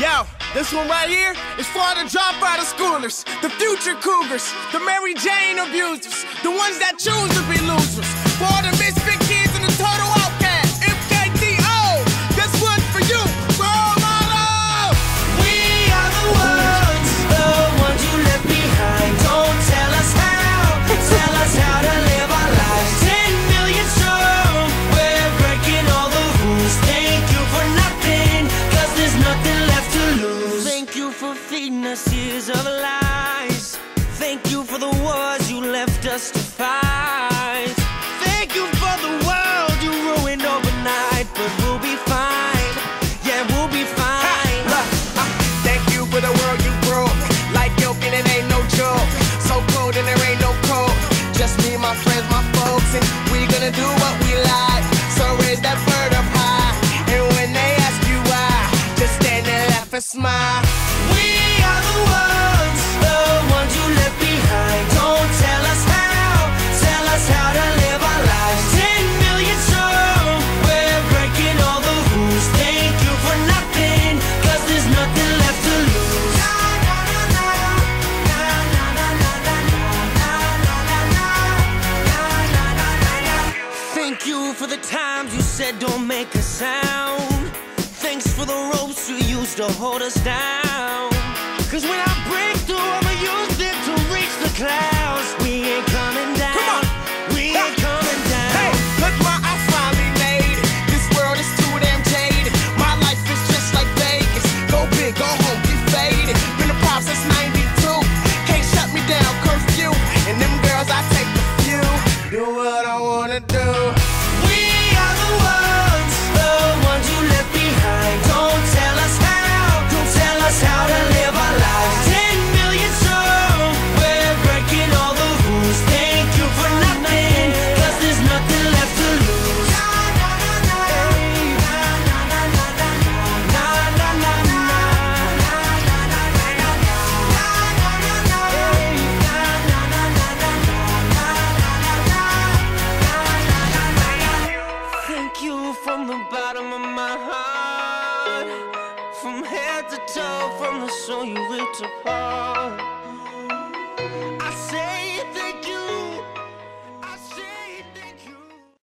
Yo, this one right here is for the dropout of schoolers, the future cougars, the Mary Jane abusers, the ones that choose to be losers. For the feeding us years of lies. Thank you for the wars you left us to fight. Thank you for the world you ruined overnight, but we'll be fine. Yeah, we'll be fine. Look, uh, thank you for the world you broke. Like yoke and it ain't no joke. So cold and there ain't no cold. Just me, my friends, my folks, and we gonna do what we like. So raise that bird up high. And when they ask you why, just stand and laugh and smile. We times you said don't make a sound. Thanks for the ropes you used to hold us down. Cause when I break through, I'ma use it to reach the clouds. From head to toe, from the soul you ripped apart.